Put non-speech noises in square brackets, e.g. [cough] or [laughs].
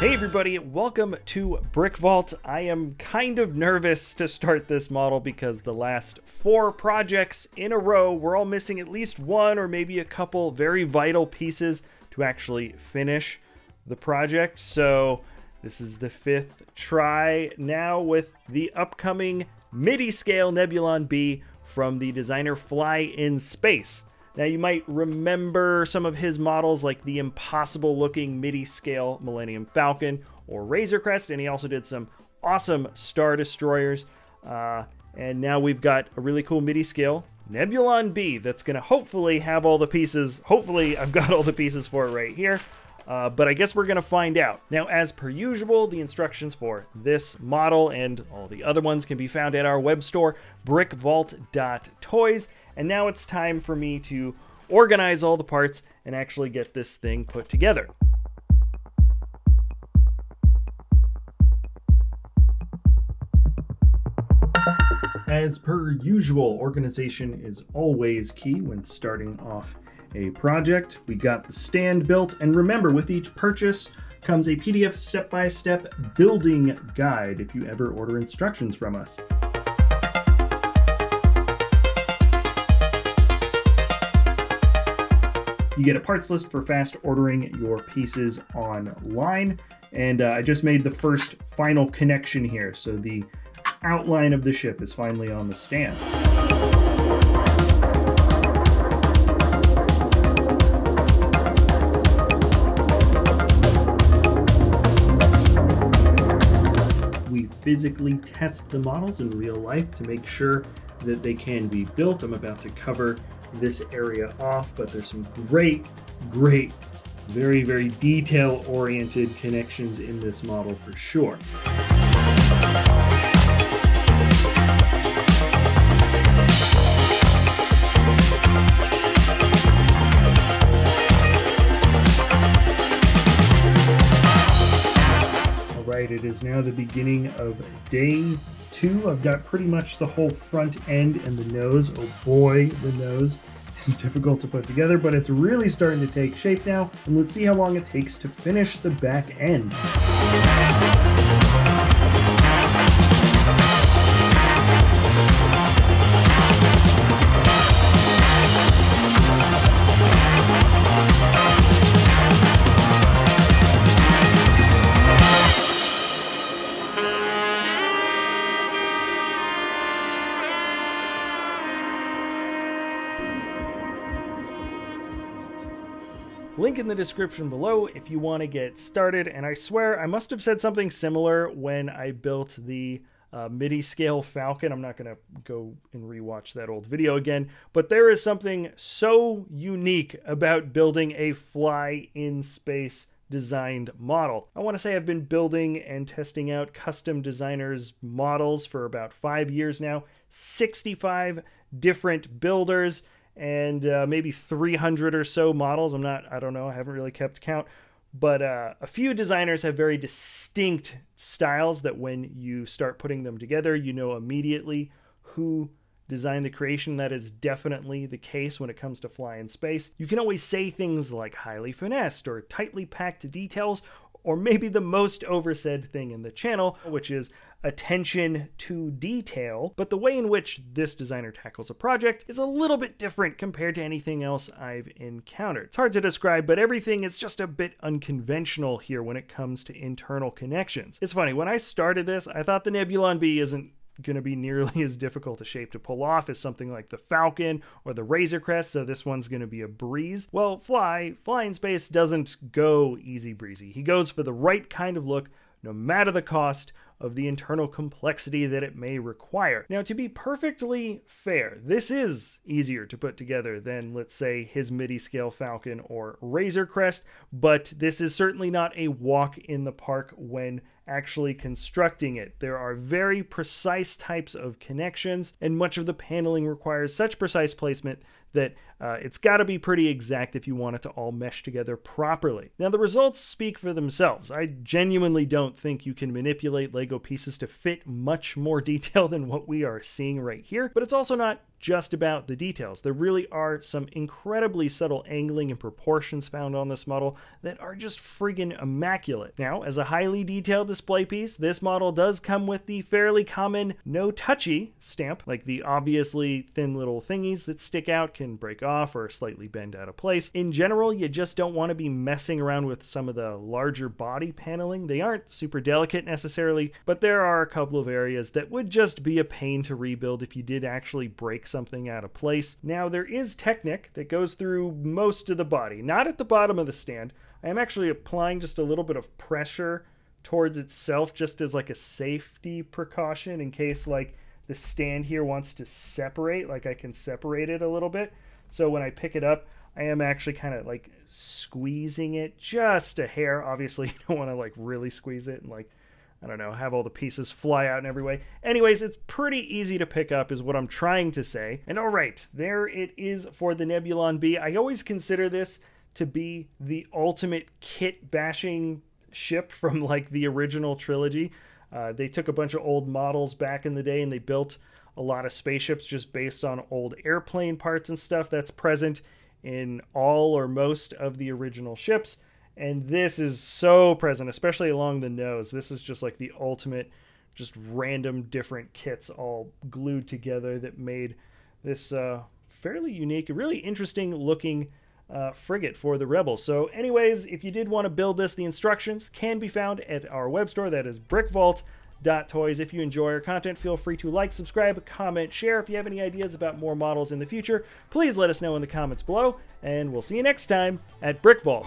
Hey everybody, welcome to Brick Vault. I am kind of nervous to start this model because the last four projects in a row, we're all missing at least one or maybe a couple very vital pieces to actually finish the project. So this is the fifth try now with the upcoming MIDI scale Nebulon B from the designer Fly in Space. Now you might remember some of his models like the impossible looking MIDI scale Millennium Falcon or Razor Crest, and he also did some awesome Star Destroyers. Uh, and now we've got a really cool MIDI scale Nebulon B that's going to hopefully have all the pieces. Hopefully I've got all the pieces for it right here. Uh, but I guess we're going to find out. Now, as per usual, the instructions for this model and all the other ones can be found at our web store, brickvault.toys. And now it's time for me to organize all the parts and actually get this thing put together. As per usual, organization is always key when starting off a project. We got the stand built, and remember, with each purchase comes a PDF step-by-step -step building guide if you ever order instructions from us. You get a parts list for fast ordering your pieces online. And uh, I just made the first final connection here. So the outline of the ship is finally on the stand. We physically test the models in real life to make sure that they can be built. I'm about to cover this area off, but there's some great, great, very, very detail-oriented connections in this model for sure. All right, it is now the beginning of day I've got pretty much the whole front end and the nose. Oh boy, the nose [laughs] is difficult to put together, but it's really starting to take shape now. And let's see how long it takes to finish the back end. Link in the description below if you want to get started. And I swear I must have said something similar when I built the uh, MIDI scale Falcon. I'm not going to go and rewatch that old video again, but there is something so unique about building a fly in space designed model. I want to say I've been building and testing out custom designers models for about five years now, 65 different builders and uh, maybe 300 or so models. I'm not, I don't know, I haven't really kept count. But uh, a few designers have very distinct styles that when you start putting them together, you know immediately who designed the creation. That is definitely the case when it comes to fly in space. You can always say things like highly finessed or tightly packed details, or maybe the most oversaid thing in the channel, which is attention to detail, but the way in which this designer tackles a project is a little bit different compared to anything else I've encountered. It's hard to describe, but everything is just a bit unconventional here when it comes to internal connections. It's funny, when I started this, I thought the Nebulon B isn't going to be nearly [laughs] as difficult a shape to pull off as something like the Falcon or the Razor Crest, so this one's going to be a breeze. Well, Fly, Fly in Space doesn't go easy breezy. He goes for the right kind of look, no matter the cost, of the internal complexity that it may require. Now, to be perfectly fair, this is easier to put together than, let's say, his MIDI scale Falcon or Razor Crest, but this is certainly not a walk in the park when actually constructing it. There are very precise types of connections, and much of the paneling requires such precise placement that uh, it's got to be pretty exact if you want it to all mesh together properly. Now, the results speak for themselves. I genuinely don't think you can manipulate Lego pieces to fit much more [laughs] detail than what we are seeing right here, but it's also not just about the details. There really are some incredibly subtle angling and proportions found on this model that are just friggin' immaculate. Now, as a highly detailed display piece, this model does come with the fairly common no touchy stamp, like the obviously thin little thingies that stick out can break off or slightly bend out of place. In general, you just don't want to be messing around with some of the larger body paneling. They aren't super delicate necessarily, but there are a couple of areas that would just be a pain to rebuild if you did actually break something out of place. Now, there is Technic that goes through most of the body, not at the bottom of the stand. I am actually applying just a little bit of pressure towards itself just as like a safety precaution in case like the stand here wants to separate, like I can separate it a little bit. So when I pick it up, I am actually kind of like squeezing it just a hair. Obviously, [laughs] you don't want to like really squeeze it and like, I don't know, have all the pieces fly out in every way. Anyways, it's pretty easy to pick up, is what I'm trying to say. And all right, there it is for the Nebulon B. I always consider this to be the ultimate kit bashing ship [laughs] from like the original trilogy. Uh, they took a bunch of old models back in the day and they built a lot of spaceships just based on old airplane parts and stuff that's present in all or most of the original ships. And this is so present, especially along the nose. This is just like the ultimate, just random different kits all glued together that made this uh, fairly unique, really interesting looking uh, frigate for the Rebels. So, anyways, if you did want to build this, the instructions can be found at our web store. That is brickvault.toys. If you enjoy our content, feel free to like, subscribe, comment, share. If you have any ideas about more models in the future, please let us know in the comments below. And we'll see you next time at Brick Vault.